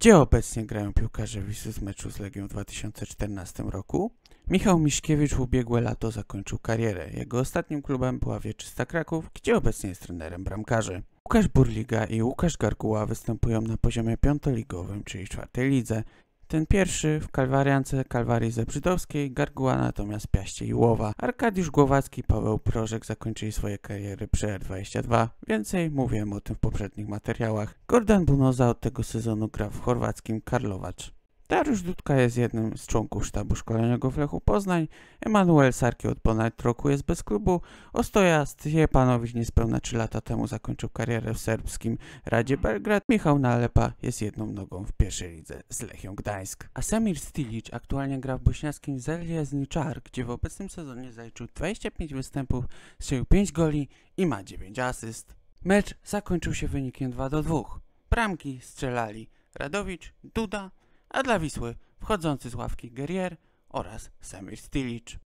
gdzie obecnie grają piłkarze Wisły z meczu z Legią w 2014 roku. Michał Miśkiewicz w ubiegłe lato zakończył karierę. Jego ostatnim klubem była Wieczysta Kraków, gdzie obecnie jest trenerem bramkarzy. Łukasz Burliga i Łukasz Garguła występują na poziomie piątoligowym, czyli czwartej lidze. Ten pierwszy w Kalwariance Kalwarii Zebrzydowskiej, Garguła natomiast Piaście i Łowa. Arkadiusz Głowacki Paweł Prożek zakończyli swoje kariery przy R22. Więcej mówiłem o tym w poprzednich materiałach. Gordon Bunoza od tego sezonu gra w chorwackim Karlowacz. Dariusz Dudka jest jednym z członków sztabu szkoleniowego w Lechu Poznań, Emanuel Sarki od ponad roku jest bez klubu, Ostoja Stjepanowicz niespełna 3 lata temu zakończył karierę w serbskim Radzie Belgrad, Michał Nalepa jest jedną nogą w pierwszej lidze z Lechią Gdańsk. A Semir Stilic aktualnie gra w bośniackim Zelje Zniczar, gdzie w obecnym sezonie zaliczył 25 występów, strzelił 5 goli i ma 9 asyst. Mecz zakończył się wynikiem 2 do 2. Bramki strzelali Radowicz, Duda, a dla Wisły wchodzący z ławki Guerrier oraz Semir Stilic.